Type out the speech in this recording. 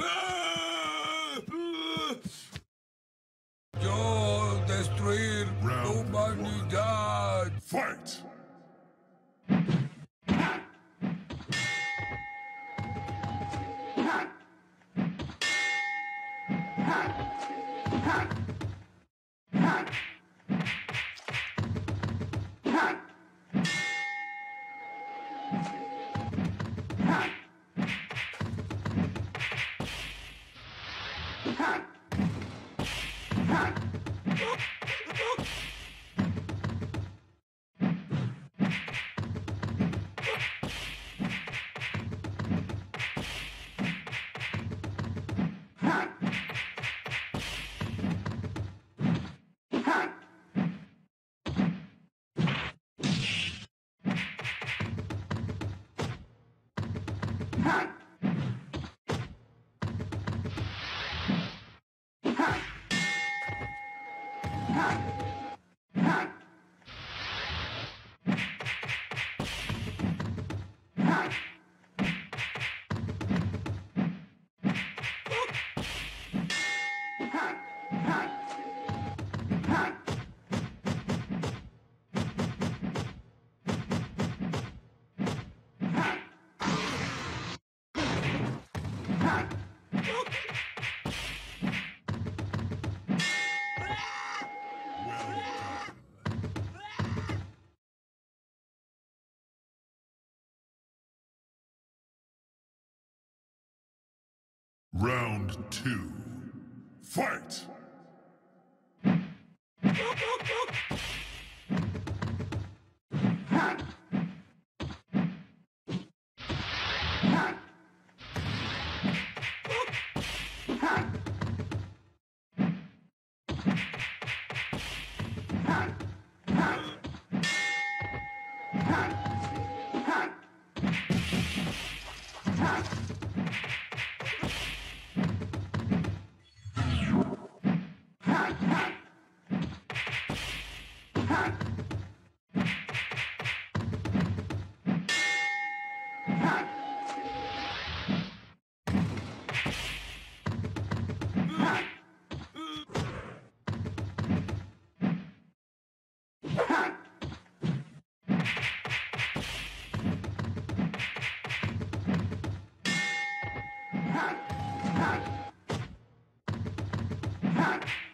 Ah! Yo destruir la Round humanidad. Fight! Huh! Round two. Fight! 僕。Ha!